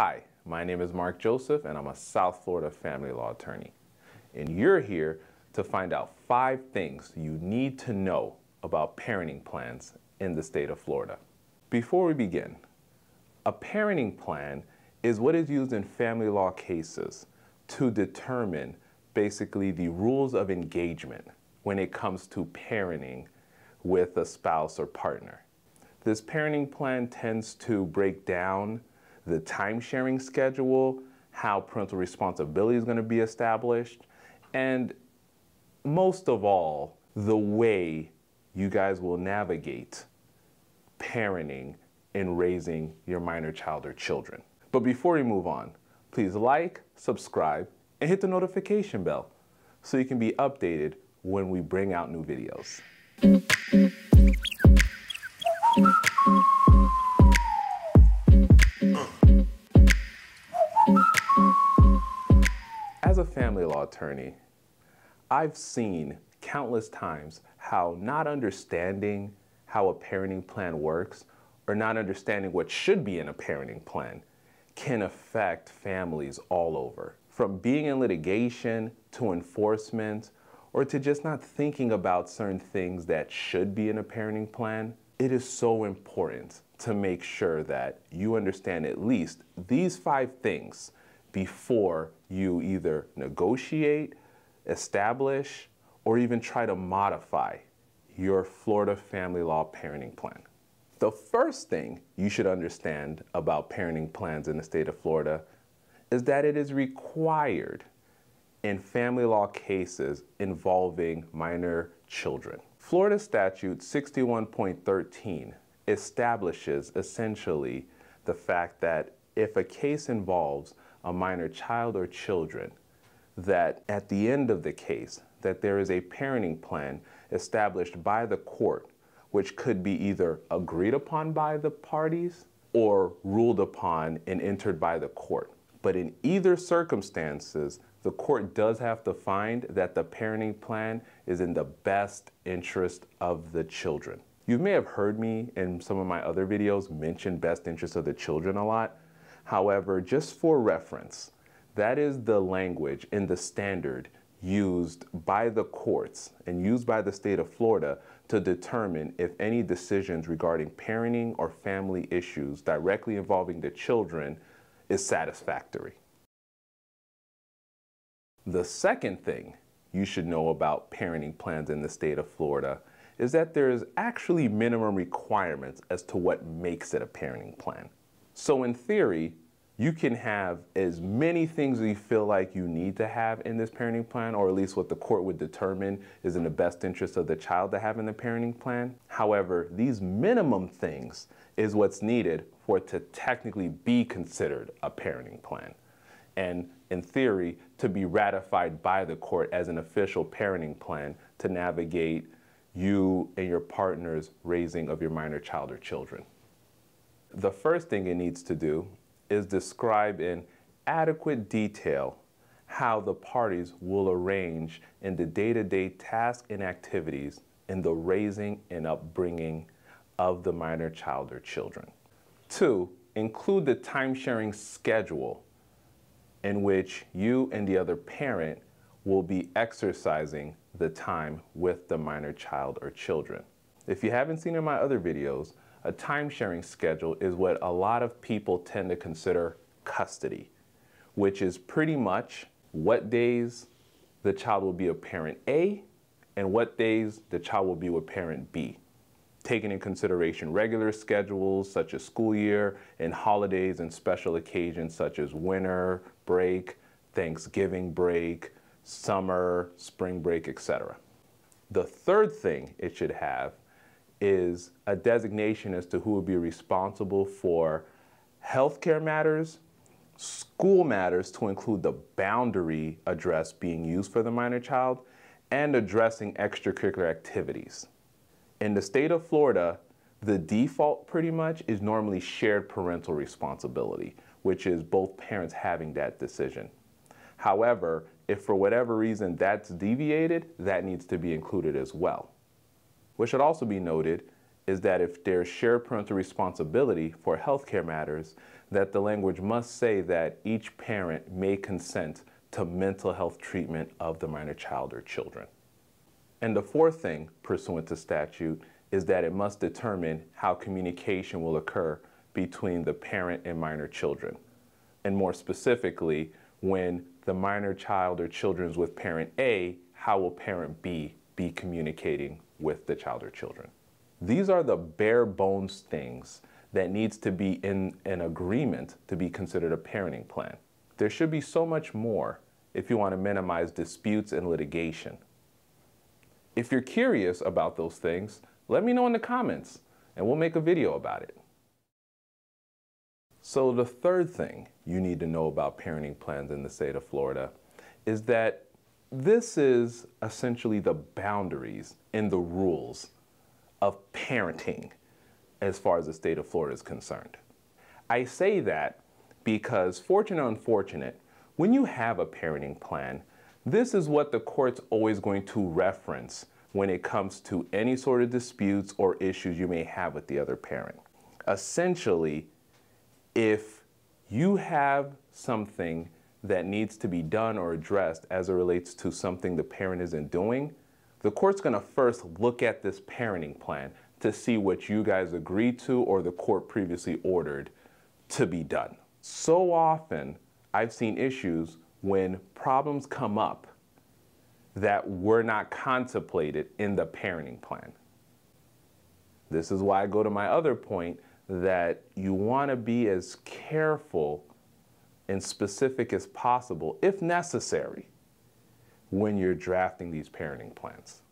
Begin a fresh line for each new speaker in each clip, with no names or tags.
Hi, my name is Marck Joseph, and I'm a South Florida family law attorney. And you're here to find out five things you need to know about parenting plans in the state of Florida. Before we begin, a parenting plan is what is used in family law cases to determine basically the rules of engagement when it comes to parenting with a spouse or partner. This parenting plan tends to break down the time sharing schedule, how parental responsibility is going to be established, and most of all, the way you guys will navigate parenting and raising your minor child or children. But before we move on, please like, subscribe, and hit the notification bell so you can be updated when we bring out new videos. Attorney, I've seen countless times how not understanding how a parenting plan works or not understanding what should be in a parenting plan can affect families all over. From being in litigation to enforcement or to just not thinking about certain things that should be in a parenting plan, it is so important to make sure that you understand at least these five things before you either negotiate, establish, or even try to modify your Florida family law parenting plan. The first thing you should understand about parenting plans in the state of Florida is that it is required in family law cases involving minor children. Florida Statute 61.13 establishes essentially the fact that if a case involves a minor child or children, that at the end of the case, that there is a parenting plan established by the court, which could be either agreed upon by the parties or ruled upon and entered by the court. But in either circumstances, the court does have to find that the parenting plan is in the best interest of the children. You may have heard me in some of my other videos mention best interest of the children a lot. However, just for reference, that is the language in the standard used by the courts and used by the state of Florida to determine if any decisions regarding parenting or family issues directly involving the children is satisfactory. The second thing you should know about parenting plans in the state of Florida is that there's actually minimum requirements as to what makes it a parenting plan. So in theory, you can have as many things as you feel like you need to have in this parenting plan, or at least what the court would determine is in the best interest of the child to have in the parenting plan. However, these minimum things is what's needed for it to technically be considered a parenting plan. And in theory, to be ratified by the court as an official parenting plan to navigate you and your partner's raising of your minor child or children. The first thing it needs to do is describe in adequate detail how the parties will arrange in the day-to-day tasks and activities in the raising and upbringing of the minor child or children. Two, include the time-sharing schedule in which you and the other parent will be exercising the time with the minor child or children. If you haven't seen in my other videos, a time sharing schedule is what a lot of people tend to consider custody, which is pretty much what days the child will be with parent A and what days the child will be with parent B. Taking in consideration regular schedules such as school year and holidays and special occasions such as winter break, Thanksgiving break, summer, spring break, etc. The third thing it should have is a designation as to who will be responsible for healthcare matters, school matters to include the boundary address being used for the minor child, and addressing extracurricular activities. In the state of Florida, the default pretty much is normally shared parental responsibility, which is both parents having that decision. However, if for whatever reason that's deviated, that needs to be included as well. What should also be noted is that if there's shared parental responsibility for healthcare matters, that the language must say that each parent may consent to mental health treatment of the minor child or children. And the fourth thing, pursuant to statute, is that it must determine how communication will occur between the parent and minor children. And more specifically, when the minor child or children is with parent A, how will parent B be communicating with the child or children? These are the bare bones things that needs to be in an agreement to be considered a parenting plan. There should be so much more if you want to minimize disputes and litigation. If you're curious about those things, let me know in the comments and we'll make a video about it. So the third thing you need to know about parenting plans in the state of Florida is that this is essentially the boundaries and the rules of parenting as far as the state of Florida is concerned. I say that because, fortunate or unfortunate, when you have a parenting plan, this is what the court's always going to reference when it comes to any sort of disputes or issues you may have with the other parent. Essentially, if you have something that needs to be done or addressed as it relates to something the parent isn't doing, the court's going to first look at this parenting plan to see what you guys agreed to or the court previously ordered to be done. So often, I've seen issues when problems come up that were not contemplated in the parenting plan. This is why I go to my other point that you want to be as careful and specific as possible, if necessary, when you're drafting these parenting plans.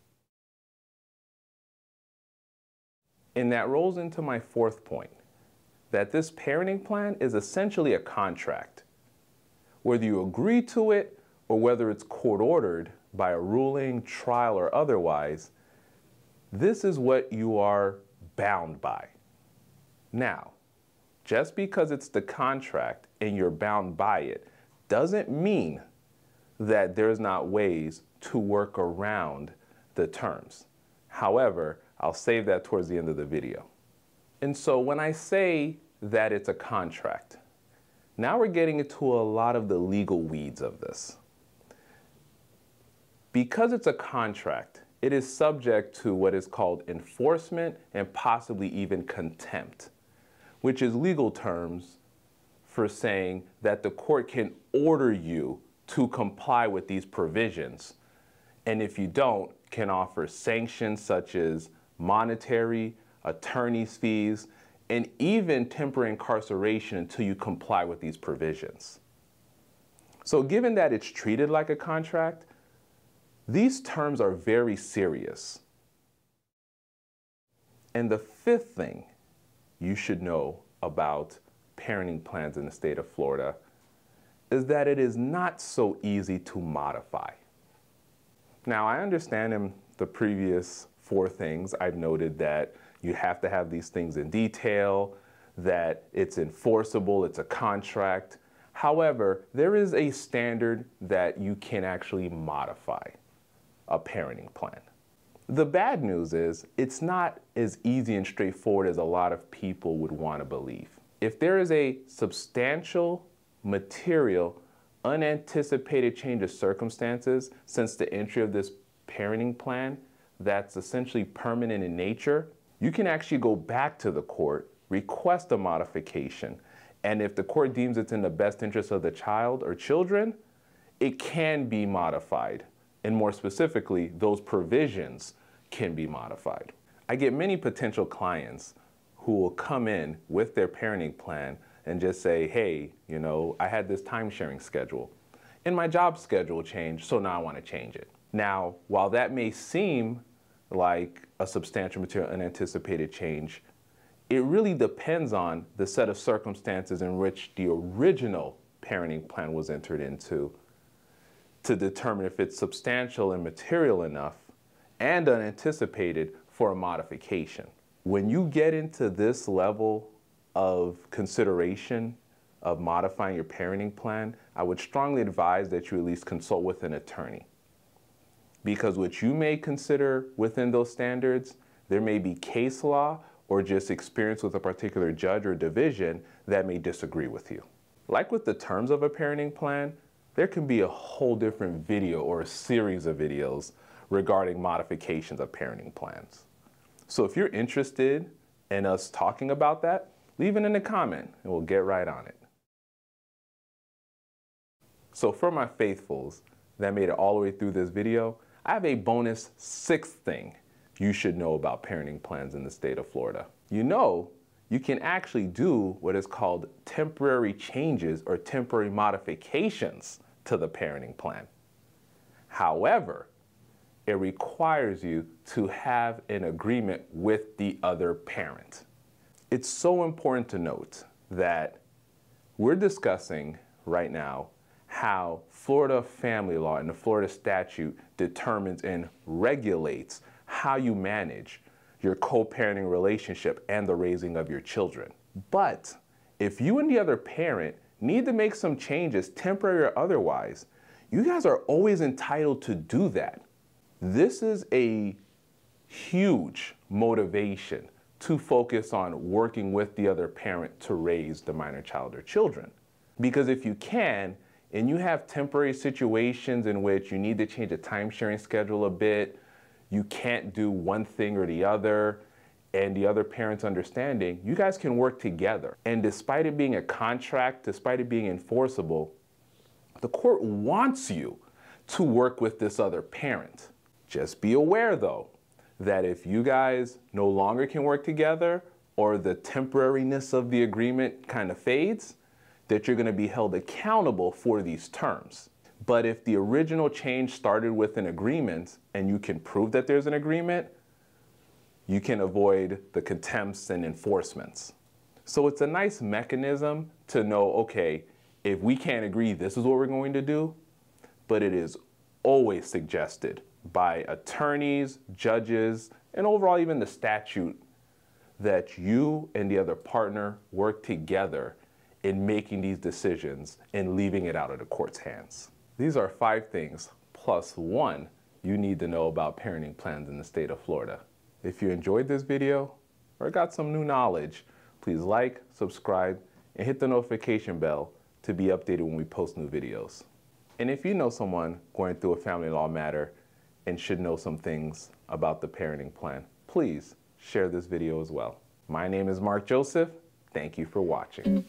And that rolls into my fourth point that this parenting plan is essentially a contract. Whether you agree to it or whether it's court ordered by a ruling, trial, or otherwise, this is what you are bound by. Now, just because it's the contract and you're bound by it doesn't mean that there's not ways to work around the terms. However, I'll save that towards the end of the video. And so when I say that it's a contract, now we're getting into a lot of the legal weeds of this. Because it's a contract, it is subject to what is called enforcement and possibly even contempt, which is legal terms for saying that the court can order you to comply with these provisions. And if you don't, can offer sanctions such as monetary, attorney's fees, and even temporary incarceration until you comply with these provisions. So given that it's treated like a contract, these terms are very serious. And the fifth thing you should know about parenting plans in the state of Florida is that it is not so easy to modify. Now, I understand in the previous four things, I've noted that you have to have these things in detail, that it's enforceable, it's a contract. However, there is a standard that you can actually modify a parenting plan. The bad news is it's not as easy and straightforward as a lot of people would want to believe. If there is a substantial material unanticipated change of circumstances since the entry of this parenting plan that's essentially permanent in nature, you can actually go back to the court, request a modification, and if the court deems it's in the best interest of the child or children, it can be modified. And more specifically, those provisions can be modified. I get many potential clients who will come in with their parenting plan and just say, hey, you know, I had this time sharing schedule and my job schedule changed, so now I want to change it. Now, while that may seem like a substantial material unanticipated change, it really depends on the set of circumstances in which the original parenting plan was entered into to determine if it's substantial and material enough and unanticipated for a modification. When you get into this level of consideration of modifying your parenting plan, I would strongly advise that you at least consult with an attorney. Because what you may consider within those standards, there may be case law or just experience with a particular judge or division that may disagree with you. Like with the terms of a parenting plan, there can be a whole different video or a series of videos regarding modifications of parenting plans. So if you're interested in us talking about that, leave it in a comment and we'll get right on it. So for my faithfuls that made it all the way through this video, I have a bonus sixth thing you should know about parenting plans in the state of Florida. You know, you can actually do what is called temporary changes or temporary modifications to the parenting plan. However, it requires you to have an agreement with the other parent. It's so important to note that we're discussing right now how Florida family law and the Florida statute determines and regulates how you manage your co-parenting relationship and the raising of your children. But if you and the other parent need to make some changes, temporary or otherwise, you guys are always entitled to do that. This is a huge motivation to focus on working with the other parent to raise the minor child or children. Because if you can, and you have temporary situations in which you need to change the time sharing schedule a bit, you can't do one thing or the other, and the other parent's understanding, you guys can work together. And despite it being a contract, despite it being enforceable, the court wants you to work with this other parent. Just be aware though, that if you guys no longer can work together or the temporariness of the agreement kind of fades, that you're gonna be held accountable for these terms. But if the original change started with an agreement and you can prove that there's an agreement, you can avoid the contempts and enforcements. So it's a nice mechanism to know, okay, if we can't agree, this is what we're going to do, but it is always suggested by attorneys, judges, and overall even the statute that you and the other partner work together in making these decisions and leaving it out of the court's hands. These are five things plus one you need to know about parenting plans in the state of Florida. If you enjoyed this video or got some new knowledge, please like, subscribe, and hit the notification bell to be updated when we post new videos. And if you know someone going through a family law matter and should know some things about the parenting plan, please share this video as well. My name is Marck Joseph. Thank you for watching.